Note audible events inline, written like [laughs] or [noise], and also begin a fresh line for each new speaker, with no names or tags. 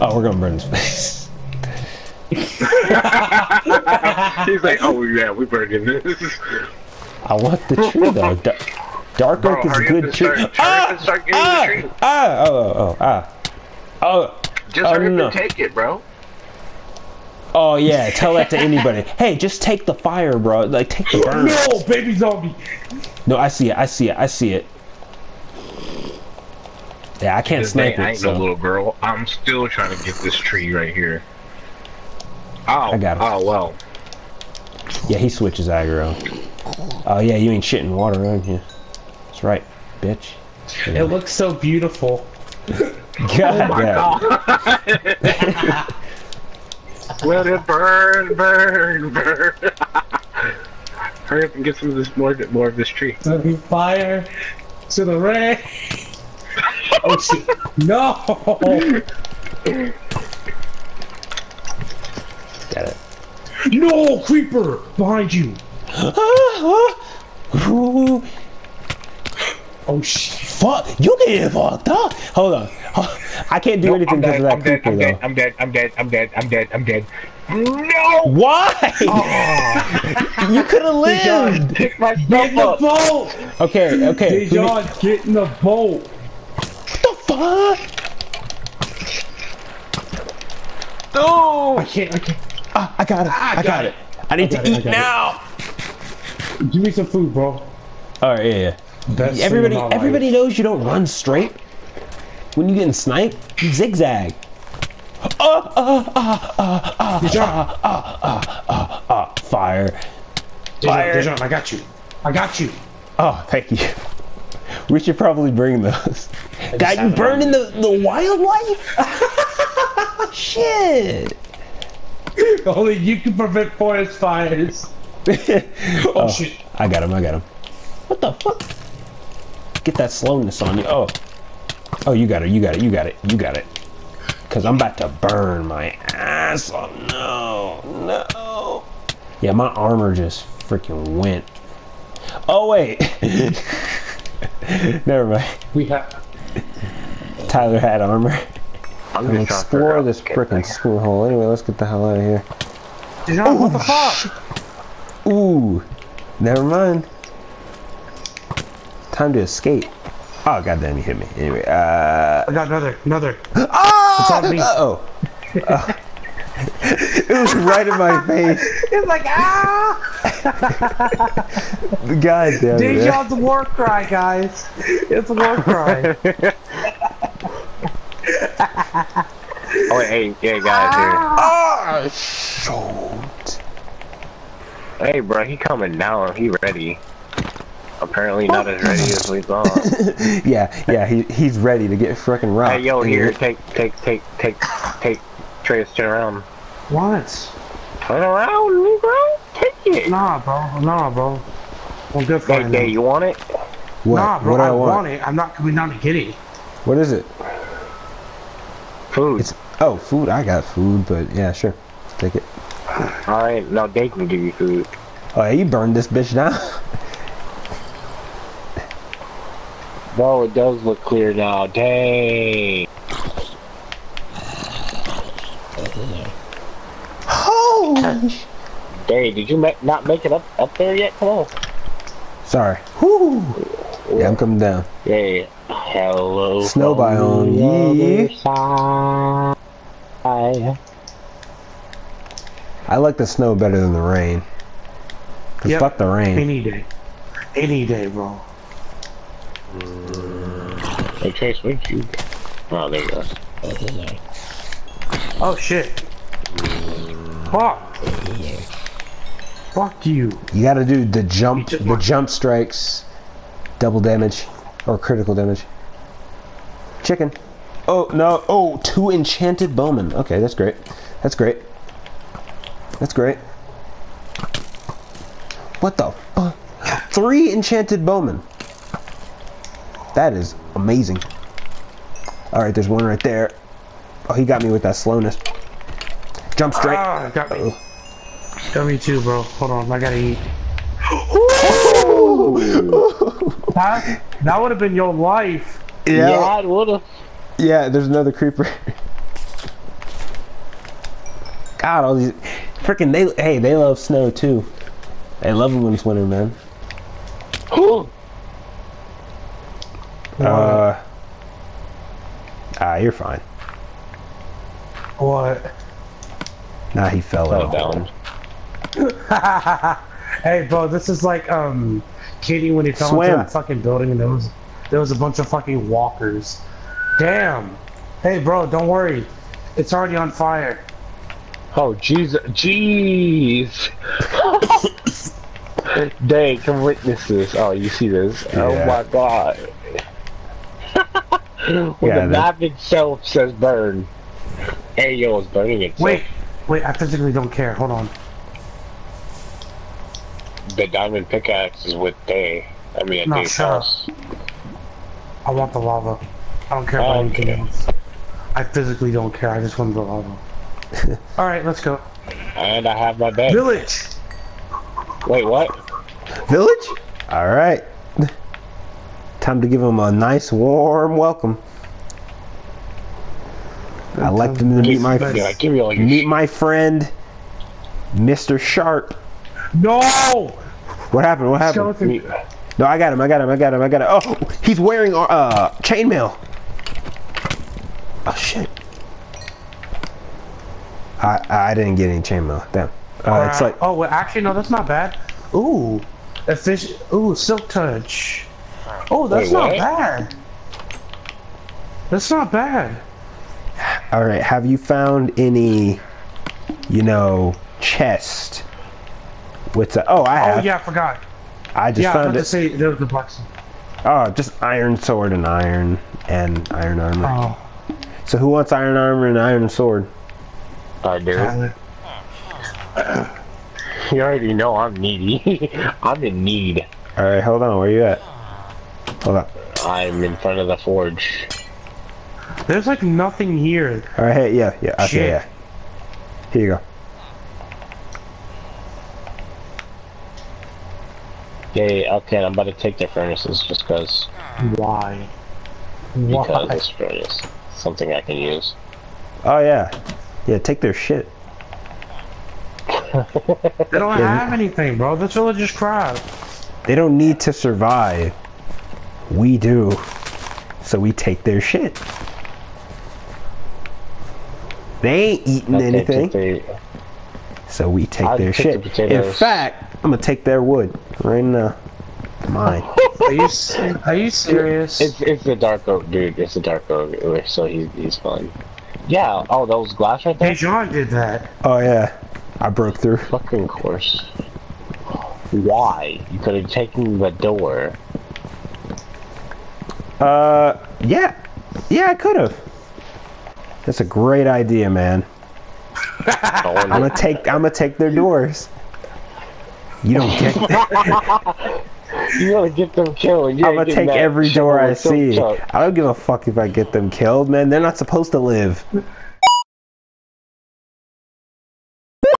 Oh, we're gonna burn his face. [laughs]
He's like, oh yeah, we burned in this.
I want the tree though. [laughs] Da- Dark
Bro,
oak is a good
and
tree.
start- hurry up and start
ah,
tree.
ah, oh, oh, oh, ah. Oh,
Just
Oh,
hurry up
no.
and take it, bro.
oh yeah. Tell that to anybody. [laughs] Hey, just take the fire, bro. Like take the burn.
No, baby zombie.
No, I see it. I see it. I see it. Yeah, I can't
This
snipe
thing, I
it.
ain't no little girl. I'm still trying to get this tree right here. Oh,
I got it.
oh well.
Yeah, he switches aggro. Oh yeah, you ain't shitting water, aren't you? That's right, bitch.
It looks so beautiful. [laughs]
God,
Oh my
damn.
god. [laughs] Let it burn, burn, burn. [laughs] Hurry up and get some of this more, more of this tree.
To the fire, to the rain. Oh shit! No!
Got it.
No, creeper behind you. Oh shit!
Fuck, you get fucked up. Hold on. I can't do
No,
anything because of that
I'm dead,
creeper
I'm
though.
dead, I'm dead, I'm dead, I'm dead, I'm dead, I'm dead. No!
Why?
Oh, [laughs]
you could have lived.
pick myself
Get in the boat!
Okay, okay. who
Day John, get in the boat!
What? No!
I can't, I can't.
Ah, I got it. I,
got
got
it.
it. I need
got
to
it,
eat
got it.
now.
Give me some food, bro.
All right, yeah, yeah.
Best
Everybody, everybody
life.
knows you don't run straight. When you getting sniped, you zigzag. [gasps] Ah, ah, ah, ah, ah,
Day John,
ah, ah, ah, ah, fire.
Day John,
fire.
Day John, I got you. I got you.
Oh, thank you. [laughs] We should probably bring those. God, you
burned
in the, the wildlife? [laughs] Shit. [laughs]
Only you can prevent forest fires. [laughs] Oh,
Oh,
shit.
I got him, I got him. What the fuck? Get that slowness on you. Oh. Oh, you got it, you got it, you got it, you got it. Cause I'm about to burn my ass off. No, no. Yeah, my armor just freaking went. Oh wait. Never mind.
We have.
Tyler had armor.
I'm
And
just trying to
explore this
okay,
freaking school hole. Anyway, let's get the hell out of here.
Day John, what the fuck?
Ooh, never mind. Time to escape. Oh goddamn, you hit me. Anyway, uh.
I got another, another.
Ah!
It's on me.
Uh-oh. Uh, [laughs] it was right in my face. [laughs]
It's like, ah! [laughs]
God damn it. man.
Day John's war cry, guys. It's a war cry.
Oh, wait, hey, hey, guys, here.
Ah, shoot.
Hey, bro, he coming down. He ready. Apparently not as ready as we thought. [laughs]
Yeah, yeah, he, he's ready to get frickin' rocked.
hey, yo, here, take, take, take, take, take. Trace, turn around.
What?
Turn around, Negro. Take it.
Nah, bro. Nah, bro. I'm good for
Hey,
it.
hey, you want it?
What?
Nah, bro.
what do
I,
I
want?
want?
it. I'm not coming down to get it.
What is it?
Food.
It's oh, food. I got food, but yeah, sure. Take it.
All right, now they can give you food.
Oh, yeah, you burned this bitch down.
Bro, it does look clear now. Dang.
Holy. sh-
Dang, did you ma- not make it up up there yet? Come on.
Sorry. Whoo. Yeah, I'm coming down.
Yeah. Hello.
Snow biome,
the other
I like the snow better than the rain. 'Cause
Yep.
fuck the rain.
Any day. Any day, bro.
Hey, Chase, where'd you? Oh, there you go.
Oh, shit. Fuck. Fuck you.
You gotta do the jump, the jump strikes, double damage, or critical damage. Chicken. Oh no! Oh, two enchanted bowmen. Okay, that's great. That's great. That's great. What the fuck? Three enchanted bowmen. That is amazing. All right, there's one right there. Oh, he got me with that slowness. Jump straight.
Ah, got me. Got me too, bro. Hold on, I gotta eat. [gasps] that that would have been your life.
Yeah,
I would've.
yeah. There's another creeper. God, all these freaking they hey they love snow too. They love it when it's winter, man. Uh, ah, you're fine.
What?
Nah, he fell in a
Fell down. [laughs]
hey, bro, this is like um, Katie when he fell
Swim.
into that fucking building and there was there was a bunch of fucking walkers. Damn. Hey, bro, don't worry. It's already on fire.
Oh, Jesus. jeez. Dang, come witness this. Oh, you see this?
Oh, yeah.
Oh my god. [laughs] when
Yeah,
the
that-
map itself says burn. Hey, yo, it's burning itself.
Wait, wait, I physically don't care. Hold on.
The diamond pickaxe is with Day. I mean, at
No,
Day's
shut up.
House.
I want the lava. I don't care about oh,
anything
else. I physically don't care. I just want the lava. [laughs] Alright, let's go.
And I have my bed.
Village!
Wait, what?
Village? All right. Time to give him a nice warm welcome. I'd like to meet my
Nice.
Yeah, give me all your
meet my friend, Mr. Sharp.
No!
What happened? What happened?
Skeleton.
No, I got him. I got him. I got him. I got him. Oh, he's wearing uh chainmail. Oh shit. I I didn't get any chainmail. Damn. Uh, it's like
oh, well, actually, no, that's not bad. Ooh, a fish. Ooh, silk touch. Oh, that's
Wait,
not
what?
bad. That's not bad.
all right. Have you found any, you know, chest? With the oh, I have.
Oh
have.
yeah, I forgot.
I just
yeah, I was
found
about to
it.
say there was the box.
Oh, just iron sword and iron and iron armor.
Oh,
So who wants iron armor and iron sword?
I do.
damn.
You already know I'm needy. [laughs] I'm in need.
All right, hold on. Where you at? Hold on.
I'm in front of the forge.
There's like nothing here.
All right, hey, yeah, yeah, okay,
Shit.
yeah. Here you go.
Yeah, okay, I'm about to take their furnaces just cause,
Why?
because
Why?
this furnace. Something I can use.
Oh yeah, yeah. Take their shit.
They don't
Yeah.
have anything, bro. This village is crap.
They don't need to survive. We do. So we take their shit. They ain't eating
Okay,
anything,
take
so we take
I'll
their
take the
shit. In fact, I'm gonna take their wood right now. Mine. [laughs]
Are you are you serious?
It's it's the dark oak, dude. It's the dark oak, so he's he's fine. Yeah. Oh, that was glass right
Hey,
there.
John did that.
oh yeah, I broke through.
Fucking course. Why? You could have taken the door.
Uh, yeah, yeah, I could have. That's a great idea, man. [laughs] I'm gonna take. I'm gonna take their doors. You don't get. [laughs]
you gotta get them killed. You
I'm gonna take every door I see. I don't give a fuck if I get them killed, man. They're not supposed to live.